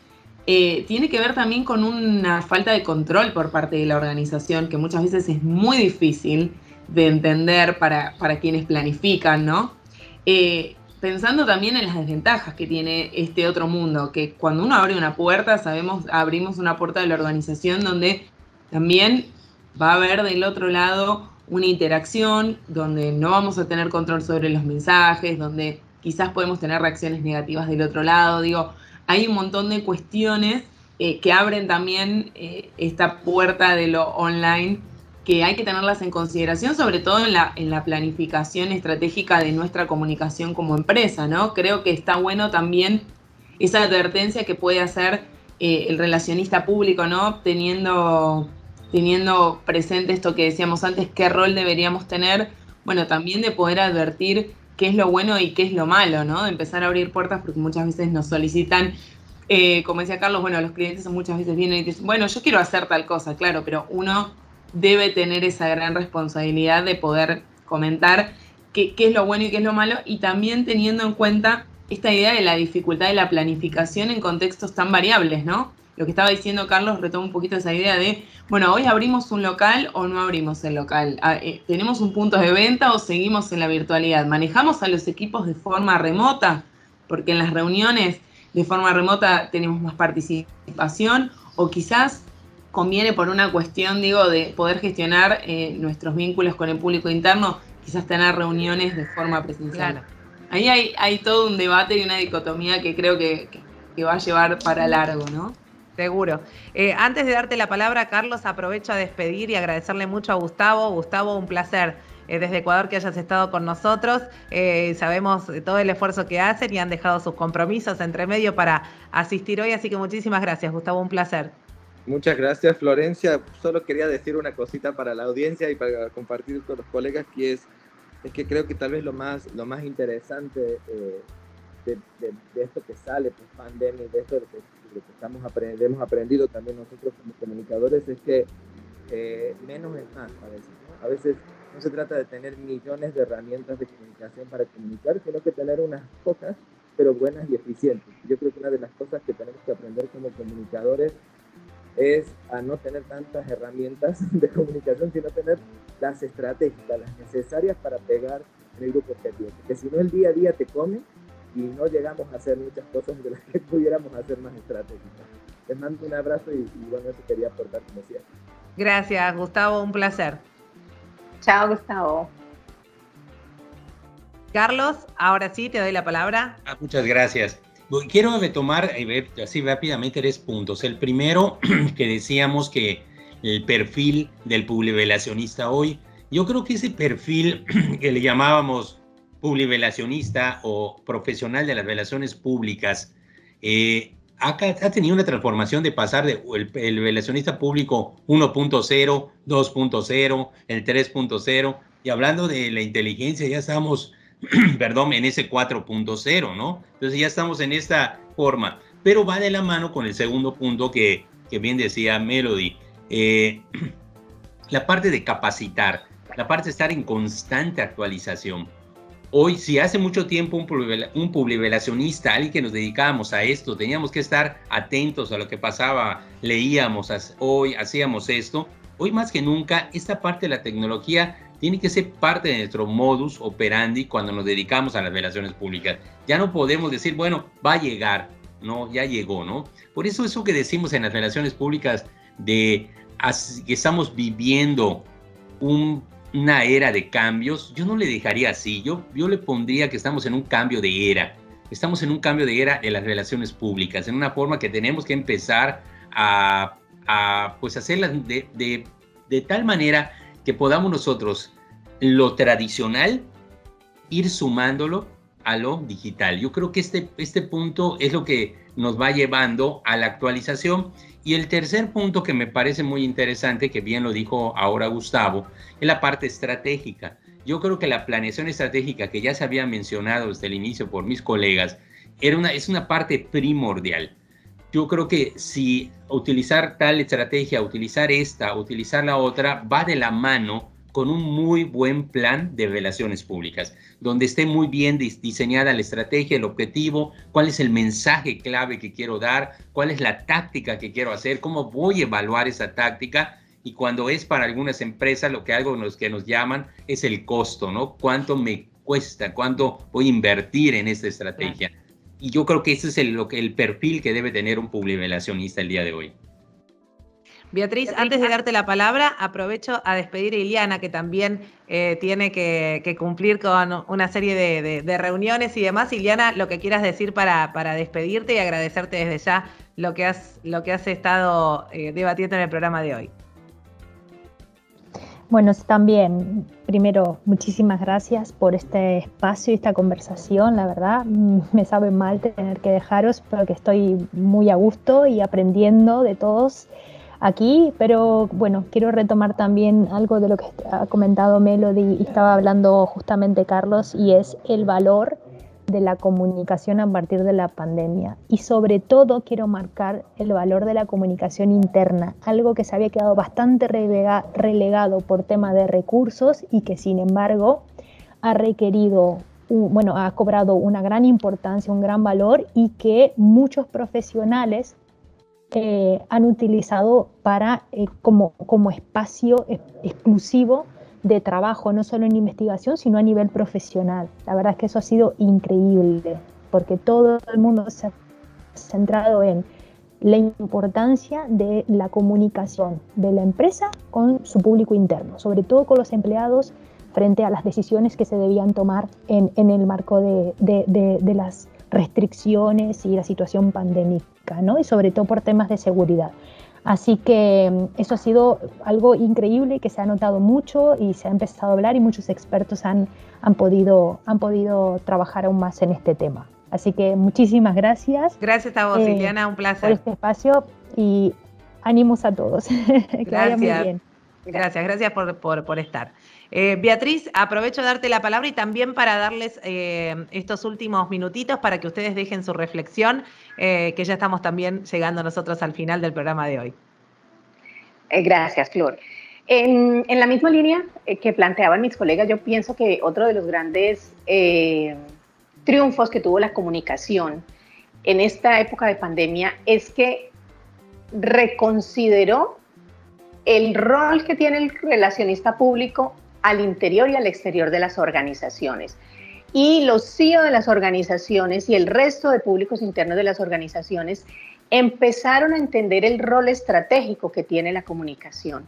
eh, tiene que ver también con una falta de control por parte de la organización, que muchas veces es muy difícil de entender para, quienes planifican, ¿no? Eh, pensando también en las desventajas que tiene este otro mundo, que cuando uno abre una puerta, sabemos, abrimos una puerta de la organización donde también va a haber del otro lado una interacción, donde no vamos a tener control sobre los mensajes, donde quizás podemos tener reacciones negativas del otro lado, digo, hay un montón de cuestiones eh, que abren también eh, esta puerta de lo online que hay que tenerlas en consideración, sobre todo en la, en la planificación estratégica de nuestra comunicación como empresa, ¿no? Creo que está bueno también esa advertencia que puede hacer eh, el relacionista público, ¿no? Teniendo, teniendo presente esto que decíamos antes, qué rol deberíamos tener, bueno, también de poder advertir qué es lo bueno y qué es lo malo, ¿no? De empezar a abrir puertas porque muchas veces nos solicitan, eh, como decía Carlos, bueno, los clientes muchas veces vienen y dicen, bueno, yo quiero hacer tal cosa, claro, pero uno debe tener esa gran responsabilidad de poder comentar qué, qué es lo bueno y qué es lo malo y también teniendo en cuenta esta idea de la dificultad de la planificación en contextos tan variables, ¿no? Lo que estaba diciendo Carlos retoma un poquito esa idea de, bueno, hoy abrimos un local o no abrimos el local, ah, eh, tenemos un punto de venta o seguimos en la virtualidad, manejamos a los equipos de forma remota, porque en las reuniones de forma remota tenemos más participación o quizás conviene por una cuestión, digo, de poder gestionar eh, nuestros vínculos con el público interno, quizás tener reuniones de forma presencial. Ahí hay, hay, todo un debate y una dicotomía que creo que, que va a llevar para largo, ¿no? Seguro. Eh, antes de darte la palabra, Carlos, aprovecho a despedir y agradecerle mucho a Gustavo. Gustavo, un placer eh, desde Ecuador que hayas estado con nosotros. Eh, sabemos todo el esfuerzo que hacen y han dejado sus compromisos entre medio para asistir hoy, así que muchísimas gracias, Gustavo, un placer. Muchas gracias, Florencia. Solo quería decir una cosita para la audiencia y para compartir con los colegas, que es, que creo que tal vez lo más, lo más interesante de, esto que sale, pues pandemia, de esto que lo que estamos hemos aprendido también nosotros como comunicadores es que eh, menos es más a veces. ¿no? A veces no se trata de tener millones de herramientas de comunicación para comunicar, sino que tener unas pocas, pero buenas y eficientes. Yo creo que una de las cosas que tenemos que aprender como comunicadores es a no tener tantas herramientas de comunicación, sino tener las estratégicas, las necesarias para pegar en el grupo objetivo. Porque si no, el día a día te come y no llegamos a hacer muchas cosas de las que pudiéramos hacer más estratégicas. Les mando un abrazo y, bueno, eso quería aportar como siempre. Gracias, Gustavo, un placer. Chao, Gustavo. Carlos, ahora sí te doy la palabra. Ah, muchas gracias. Quiero retomar así rápidamente tres puntos. El primero, que decíamos que el perfil del publivelacionista hoy. Yo creo que ese perfil que le llamábamos publivelacionista o profesional de las relaciones públicas eh, ha, tenido una transformación de pasar de el, relacionista público 1.0, 2.0, el 3.0, y hablando de la inteligencia, ya estamos, perdón, en ese 4.0, ¿no? Entonces ya estamos en esta forma, pero va de la mano con el segundo punto que, que bien decía Melody, eh, la parte de capacitar, la parte de estar en constante actualización. Hoy, si hace mucho tiempo un, un publicacionista, alguien que nos dedicábamos a esto, teníamos que estar atentos a lo que pasaba, leíamos, hoy hacíamos esto, hoy más que nunca esta parte de la tecnología tiene que ser parte de nuestro modus operandi cuando nos dedicamos a las relaciones públicas. Ya no podemos decir, bueno, va a llegar, no, ya llegó, ¿no? Por eso eso que decimos en las relaciones públicas de que estamos viviendo un una era de cambios, yo no le dejaría así, yo, yo le pondría que estamos en un cambio de era, estamos en un cambio de era en las relaciones públicas, en una forma que tenemos que empezar a, a pues hacerlas de, de, de tal manera que podamos nosotros lo tradicional ir sumándolo a lo digital. Yo creo que este, este punto es lo que nos va llevando a la actualización y el tercer punto que me parece muy interesante, que bien lo dijo ahora Gustavo, es la parte estratégica. Yo creo que la planeación estratégica que ya se había mencionado desde el inicio por mis colegas, era una, es una parte primordial. Yo creo que si utilizar tal estrategia, utilizar esta, utilizar la otra, va de la mano con un muy buen plan de relaciones públicas, donde esté muy bien diseñada la estrategia, el objetivo, cuál es el mensaje clave que quiero dar, cuál es la táctica que quiero hacer, cómo voy a evaluar esa táctica y cuando es para algunas empresas lo que algo nos, que nos llaman es el costo, ¿no? ¿Cuánto me cuesta? ¿Cuánto voy a invertir en esta estrategia? Y yo creo que ese es el, perfil que debe tener un publicacionista el día de hoy. Beatriz, antes de darte la palabra, aprovecho a despedir a Iliana, que también eh, tiene que, cumplir con una serie de, reuniones y demás. Iliana, lo que quieras decir para, para, despedirte y agradecerte desde ya lo que has, lo que has estado eh, debatiendo en el programa de hoy. Bueno, también, primero, muchísimas gracias por este espacio y esta conversación. La verdad, mm, me sabe mal tener que dejaros, pero que estoy muy a gusto y aprendiendo de todos aquí, pero bueno, quiero retomar también algo de lo que ha comentado Melody y estaba hablando justamente Carlos, y es el valor de la comunicación a partir de la pandemia. Y sobre todo quiero marcar el valor de la comunicación interna, algo que se había quedado bastante relegado por tema de recursos y que sin embargo ha requerido, bueno, ha cobrado una gran importancia, un gran valor y que muchos profesionales eh, han utilizado para, eh, como, como espacio exclusivo de trabajo, no solo en investigación, sino a nivel profesional. La verdad es que eso ha sido increíble, porque todo el mundo se ha centrado en la importancia de la comunicación de la empresa con su público interno, sobre todo con los empleados frente a las decisiones que se debían tomar en, en el marco de, de, de las restricciones y la situación pandémica, ¿no? Y sobre todo por temas de seguridad. Así que mm, eso ha sido algo increíble que se ha notado mucho y se ha empezado a hablar y muchos expertos han, han, podido, han podido trabajar aún más en este tema. Así que muchísimas gracias. Gracias a vos, eh, un placer. Por este espacio y ánimos a todos. que vaya muy bien. Gracias, gracias por, por, por estar. Eh, Beatriz, aprovecho de darte la palabra y también para darles eh, estos últimos minutitos para que ustedes dejen su reflexión, eh, que ya estamos también llegando nosotros al final del programa de hoy. gracias, Flor. En, en, la misma línea que planteaban mis colegas, yo pienso que otro de los grandes triunfos que tuvo la comunicación en esta época de pandemia es que reconsideró el rol que tiene el relacionista público al interior y al exterior de las organizaciones. Y los CEO de las organizaciones y el resto de públicos internos de las organizaciones empezaron a entender el rol estratégico que tiene la comunicación,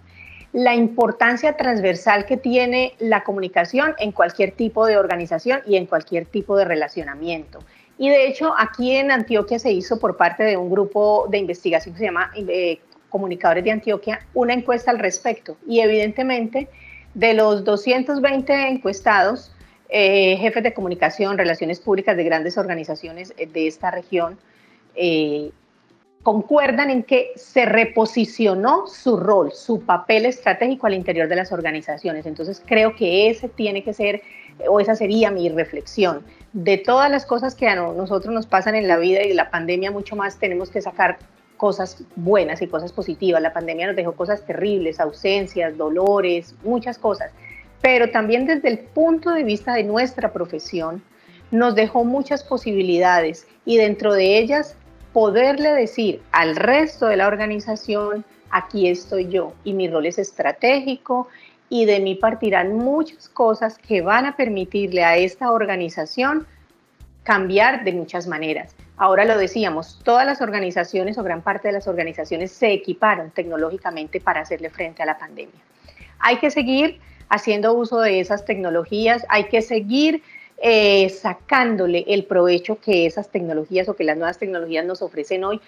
la importancia transversal que tiene la comunicación en cualquier tipo de organización y en cualquier tipo de relacionamiento. Y de hecho, aquí en Antioquia se hizo por parte de un grupo de investigación que se llama eh, Comunicadores de Antioquia una encuesta al respecto y evidentemente de los 220 encuestados, eh, jefes de comunicación, relaciones públicas de grandes organizaciones eh, de esta región, eh, concuerdan en que se reposicionó su rol, su papel estratégico al interior de las organizaciones. Entonces creo que ese tiene que ser, o esa sería mi reflexión. De todas las cosas que a nosotros nos pasan en la vida y de la pandemia, mucho más tenemos que sacar cosas buenas y cosas positivas. La pandemia nos dejó cosas terribles, ausencias, dolores, muchas cosas. Pero también desde el punto de vista de nuestra profesión, nos dejó muchas posibilidades y dentro de ellas poderle decir al resto de la organización, aquí estoy yo y mi rol es estratégico y de mí partirán muchas cosas que van a permitirle a esta organización cambiar de muchas maneras. Ahora lo decíamos, todas las organizaciones o gran parte de las organizaciones se equiparon tecnológicamente para hacerle frente a la pandemia. Hay que seguir haciendo uso de esas tecnologías, hay que seguir eh, sacándole el provecho que esas tecnologías o que las nuevas tecnologías nos ofrecen hoy,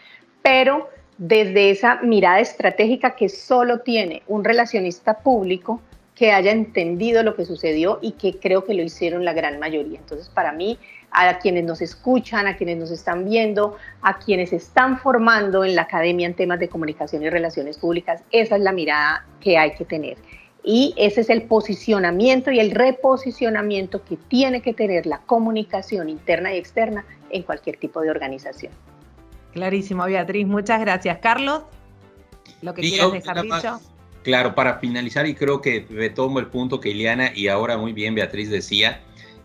pero desde esa mirada estratégica que solo tiene un relacionista público que haya entendido lo que sucedió y que creo que lo hicieron la gran mayoría. Entonces, para mí, a quienes nos escuchan, a quienes nos están viendo, a quienes están formando en la academia en temas de comunicación y relaciones públicas, esa es la mirada que hay que tener. Y ese es el posicionamiento y el reposicionamiento que tiene que tener la comunicación interna y externa en cualquier tipo de organización. Clarísimo, Beatriz. Muchas gracias. Carlos, lo que quieras dejar dicho. Claro, para finalizar, y creo que retomo el punto que Ileana y ahora muy bien Beatriz decía,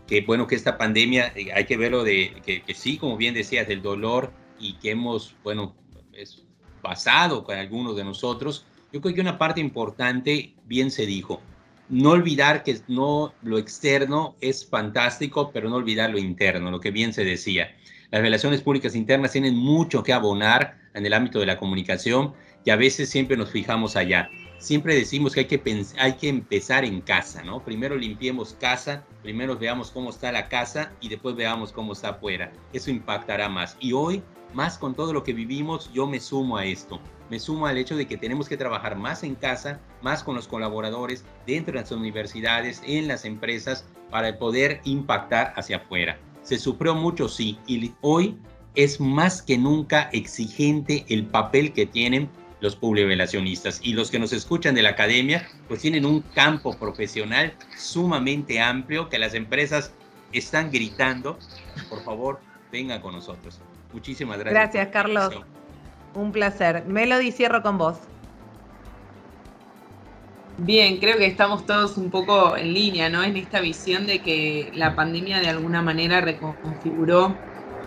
que bueno, que esta pandemia eh, hay que verlo de que, sí, como bien decías, del dolor y que hemos, bueno, es pasado con algunos de nosotros, yo creo que una parte importante, bien se dijo, no olvidar que no lo externo es fantástico, pero no olvidar lo interno, lo que bien se decía. Las relaciones públicas internas tienen mucho que abonar en el ámbito de la comunicación y a veces siempre nos fijamos allá. Siempre decimos que hay que, hay que empezar en casa, ¿no? Primero limpiemos casa, primero veamos cómo está la casa y después veamos cómo está afuera. Eso impactará más. Y hoy, más con todo lo que vivimos, yo me sumo a esto me sumo al hecho de que tenemos que trabajar más en casa, más con los colaboradores, dentro de las universidades, en las empresas, para poder impactar hacia afuera. Se sufrió mucho, sí, y hoy es más que nunca exigente el papel que tienen los publicacionistas y los que nos escuchan de la academia, pues tienen un campo profesional sumamente amplio que las empresas están gritando, por favor, vengan con nosotros. Muchísimas gracias. Gracias, Carlos. Un placer. Melody, cierro con vos. Bien, creo que estamos todos un poco en línea, ¿no? En esta visión de que la pandemia de alguna manera reconfiguró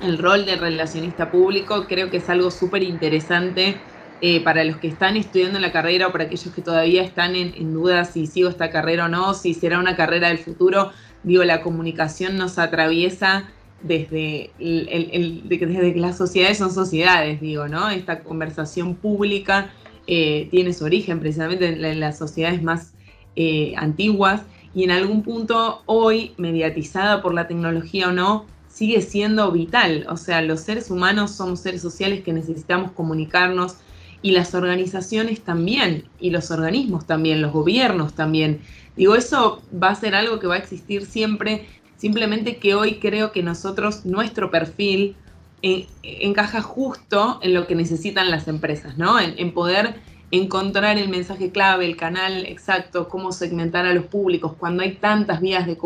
el rol del relacionista público. Creo que es algo súper interesante eh, para los que están estudiando la carrera o para aquellos que todavía están en, en duda si sigo esta carrera o no, si será una carrera del futuro. Digo, la comunicación nos atraviesa desde, el, desde que las sociedades son sociedades, digo, ¿no? Esta conversación pública eh, tiene su origen precisamente en, las sociedades más eh, antiguas y en algún punto hoy, mediatizada por la tecnología o no, sigue siendo vital. O sea, los seres humanos somos seres sociales que necesitamos comunicarnos y las organizaciones también, y los organismos también, los gobiernos también. Digo, eso va a ser algo que va a existir siempre Simplemente que hoy creo que nosotros, nuestro perfil, encaja justo en lo que necesitan las empresas, ¿no? En, poder encontrar el mensaje clave, el canal exacto, cómo segmentar a los públicos, cuando hay tantas vías de,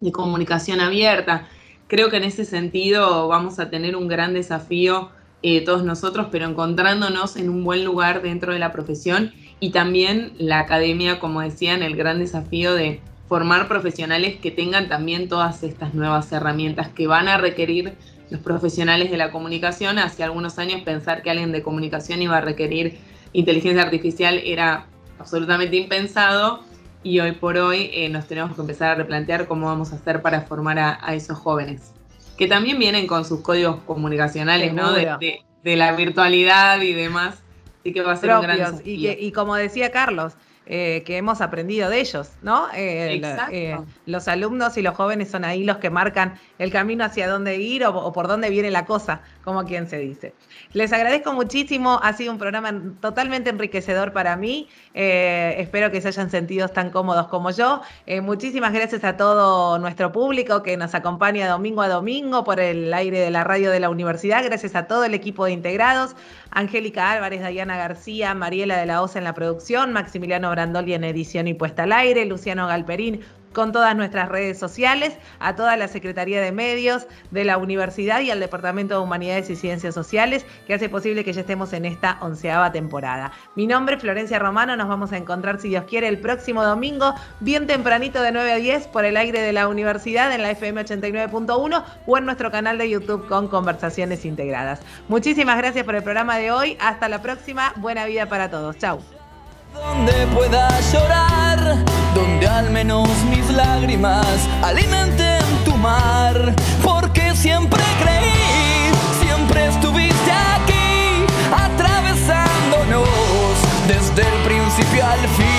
de comunicación abierta. Creo que en ese sentido vamos a tener un gran desafío eh, todos nosotros, pero encontrándonos en un buen lugar dentro de la profesión y también la academia, como decían, el gran desafío de formar profesionales que tengan también todas estas nuevas herramientas que van a requerir los profesionales de la comunicación. Hace algunos años pensar que alguien de comunicación iba a requerir inteligencia artificial era absolutamente impensado y hoy por hoy eh, nos tenemos que empezar a replantear cómo vamos a hacer para formar a, esos jóvenes, que también vienen con sus códigos comunicacionales, ¿no? De, la virtualidad y demás. Así que va a ser un gran desafío. Y, y como decía Carlos, eh, que hemos aprendido de ellos, ¿no? Eh, eh, los alumnos y los jóvenes son ahí los que marcan el camino hacia dónde ir o, por dónde viene la cosa, como quien se dice. Les agradezco muchísimo, ha sido un programa totalmente enriquecedor para mí. Eh, espero que se hayan sentido tan cómodos como yo. Eh, muchísimas gracias a todo nuestro público que nos acompaña domingo a domingo por el aire de la radio de la universidad. Gracias a todo el equipo de integrados. Angélica Álvarez, Dayana García, Mariela de la Osa en la producción, Maximiliano Brandoli en edición y puesta al aire, Luciano Galperín con todas nuestras redes sociales, a toda la Secretaría de Medios de la Universidad y al Departamento de Humanidades y Ciencias Sociales, que hace posible que ya estemos en esta onceava temporada. Mi nombre es Florencia Romano, nos vamos a encontrar, si Dios quiere, el próximo domingo, bien tempranito de 9 a 10, por el aire de la universidad en la FM 89.1 o en nuestro canal de YouTube con conversaciones integradas. Muchísimas gracias por el programa de hoy, hasta la próxima, buena vida para todos, chau. Donde pueda llorar, donde al menos mis lágrimas alimenten tu mar, porque siempre creí, siempre estuviste aquí, atravesándonos desde el principio al fin.